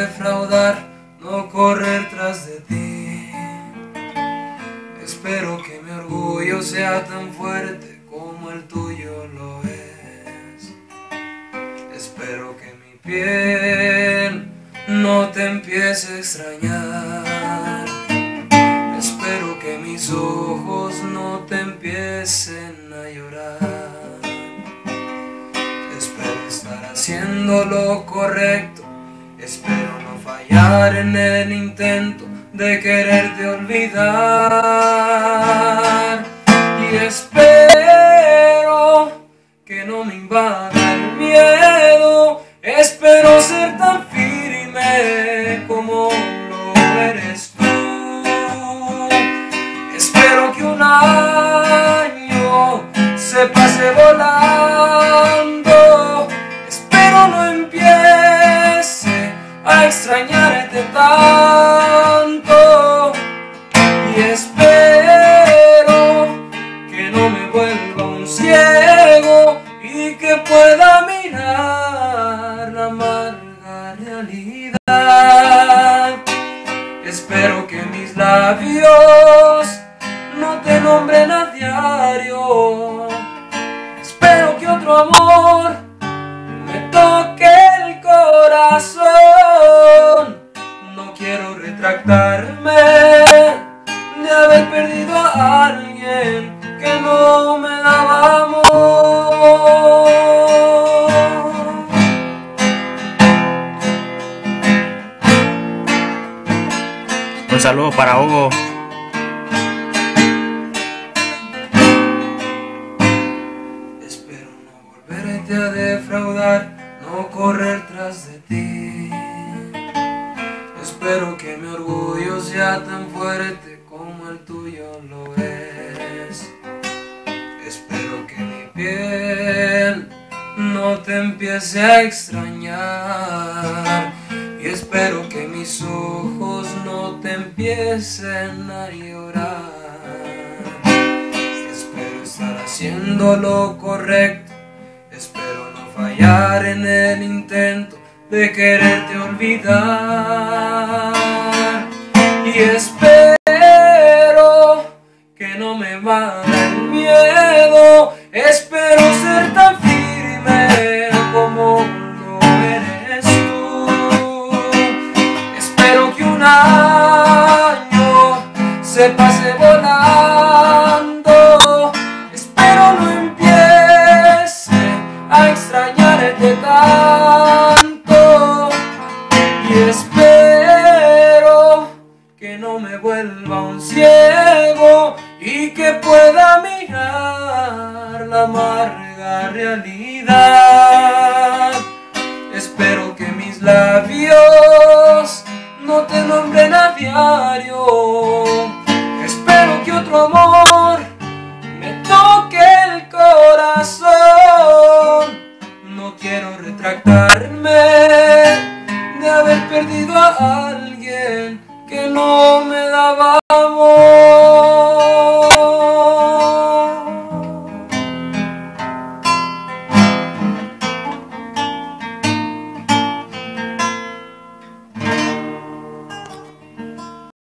defraudar, no correr tras de ti. Espero que mi orgullo sea tan fuerte como el tuyo lo es. Espero que mi piel no te empiece a extrañar. Espero que mis ojos no te empiecen a llorar. Espero estar haciendo lo correcto. Espero en el intento de quererte olvidar. Y espero que no me invada el miedo. Espero ser tan firme como lo eres tú. Espero que un año se pase volando. Extrañarte tanto. Y espero que no me vuelva un ciego y que pueda mirar la amarga realidad. Espero que mis labios no te nombren a diario. Espero que otro amor quiero retractarme de haber perdido a alguien que no me daba amor. Un saludo para Hugo. Espero no volverte a defraudar, no correr tras de ti. Espero que mi orgullo sea tan fuerte como el tuyo lo es. Espero que mi piel no te empiece a extrañar. Y espero que mis ojos no te empiecen a llorar. Espero estar haciendo lo correcto. Espero no fallar en el intento de quererte olvidar. Y espero que no me vaya el miedo. Espero ser tan firme como lo eres tú. Espero que un año se pase volando. Espero no empiece a extrañarte tanto. Me vuelva un ciego y que pueda mirar la amarga realidad. Espero que mis labios no te nombren a diario. Espero que otro amor me toque el corazón. No quiero retractarme